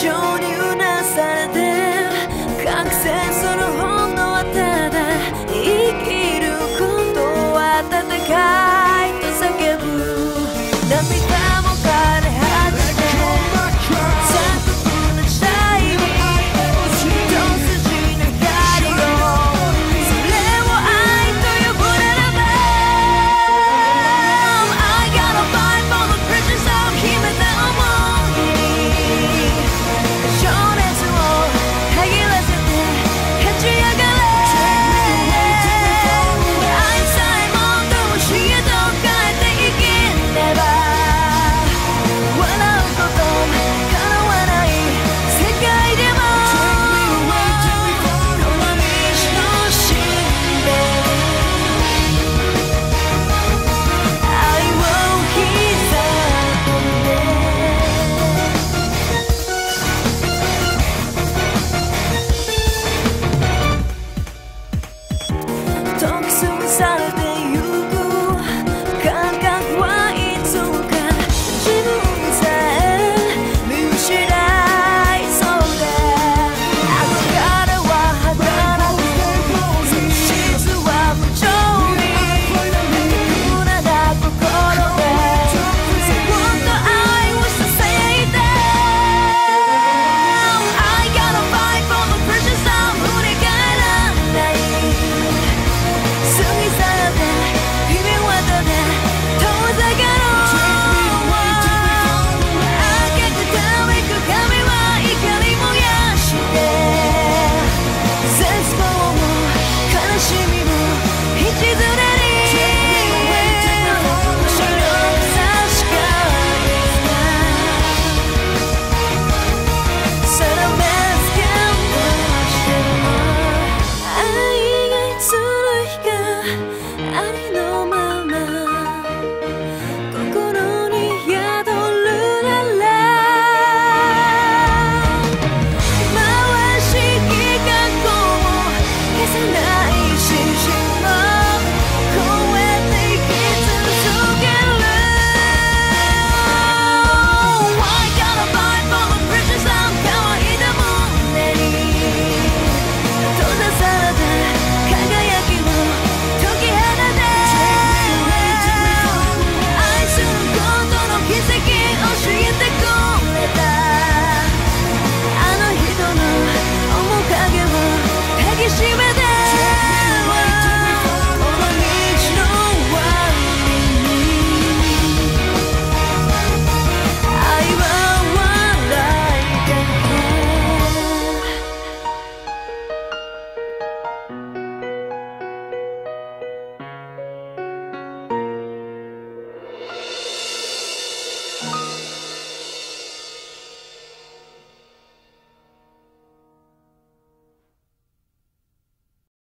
就